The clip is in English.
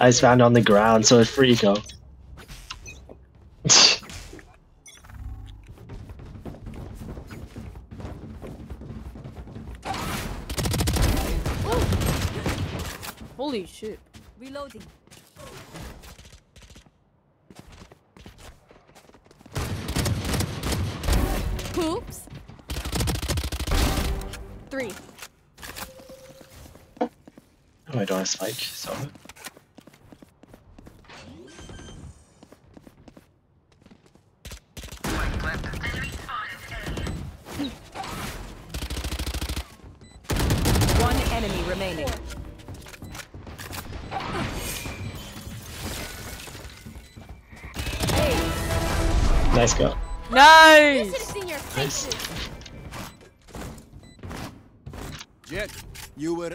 I spawned on the ground, so it's free go. Holy shit. Reloading. Oops. Three. oh, I don't have spike, so. One enemy remaining. Nice go. Nice! This is in your Nice. Jet, you were